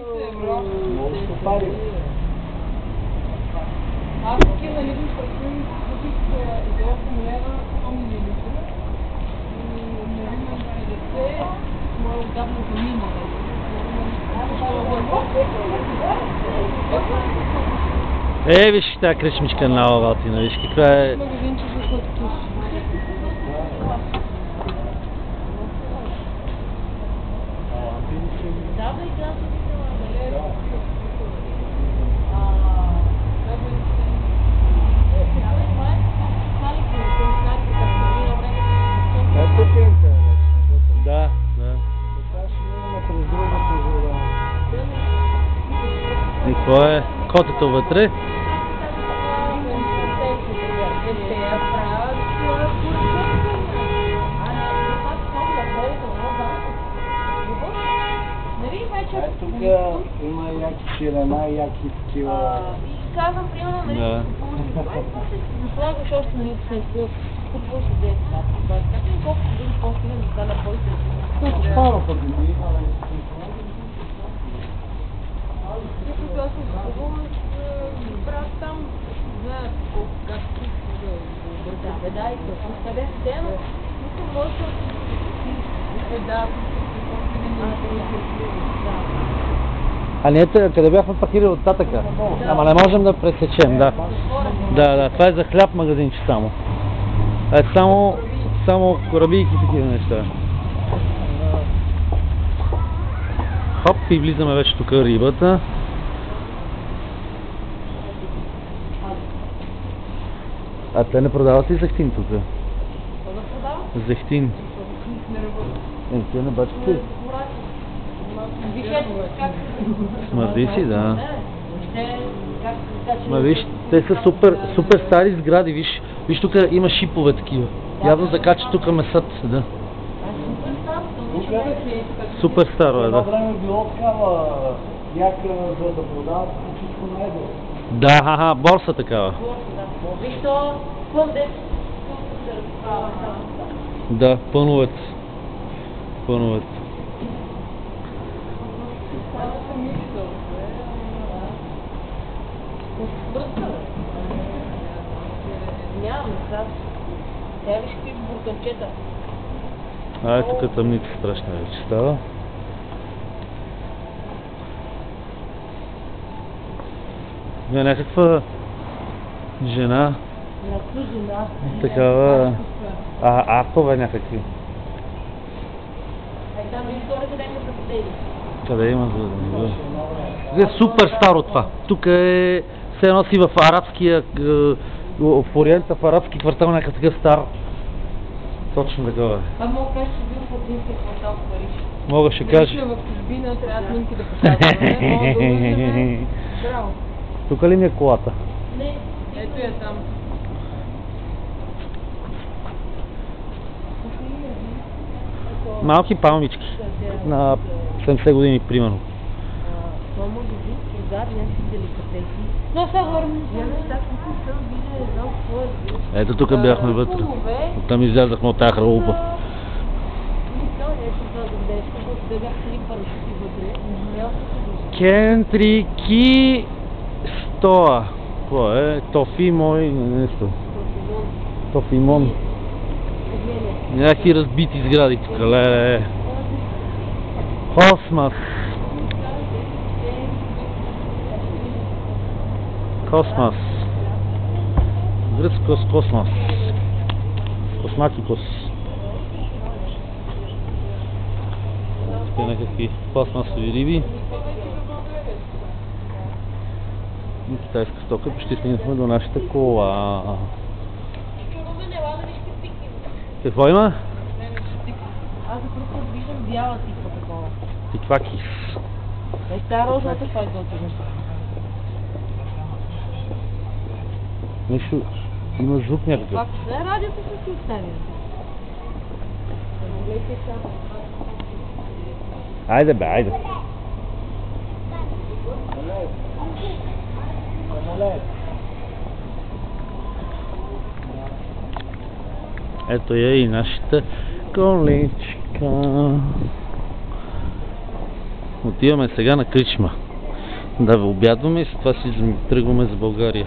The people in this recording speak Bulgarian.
евро. Много пари. Аз такива наливни парфюми купих за 8 лева 100 мл. Наливам 50, моя отдавна замина. Е, виж тази кръчмичка на Латина, виж каква е... Магазинче за сладкиш. Да, бе, да, Дай пътенка, Да, да. И какво е? Котето вътре? Ай, тук има яки ширена, яки такива... Казвам, примерно, нали, Да. заслагаш още нали, след купуваш идея това. Така и колкото дори по-силно да стана. Като стара пък ми. Защото аз съм с брат там, знаят колко как Да, бе, да, и с тебе. Те, но може да... Е, да, А ние къде бяхме паркирали от татъка? Ама не можем да пресечем, да. Да, да, това е за хляб магазинче само. Е, само, само корабийки и такива неща. Хоп, и влизаме вече тук рибата. А те не продават ли зехтин тук? Зехтин. Е, те не бачат ли? Виж ето как Смърди си, да. Така, че... Ма виж, те са супер, супер стари сгради, виж, виж тук има шипове такива. Явно закача тук месът, да. Тук Супер старо е, да. време било такава яка, за да продават всичко него. Да, ха, борса такава. Виж то, там. Да, пъновет. Пъновет. Нямам, сега. Тя виж какви бурканчета. Ай, тук тъмница страшна вече става. Не, някаква жена, На чуждина. такава, а, арпове някакви. Ай, там горе къде има запотели. Къде има за да не е супер старо това. Тук е все едно си в арабския, е, в Ориента, в арабски квартал, някакъв такъв стар. Точно такова е. А мога да кажа, че бил в Отлинския квартал в Париж. Мога ще Кажа. кажа. в чужбина, трябва снимки да показваме. Браво. Тук ли ми е колата? Не, Ето я там. Малки палмички. На 70 години, примерно. това магазин, козар, някакви деликатеси. Но сега ми се неща, които съм знам какво е. Ето тук бяхме вътре. Оттам излязахме от тази хралупа. За. И Кентрики стоа. Какво е? Тофи мой нещо. Тофимон. Някакви разбити сгради тук. Леле. Космос. С космос. Косматикос. Тук е някакви пластмасови риби. И китайска стока. Почти стигнахме до нашата кола. Какво има? Аз за първ път виждам бяла тиква такова. Тикваки. Е, тази розовата това е готино. Нещо, има звук някакъв. Пак, не, радиото се си оставя. Айде бе, айде. Ето я и нашата количка. отиваме сега на Кричма. Да обядваме и след това си тръгваме за България.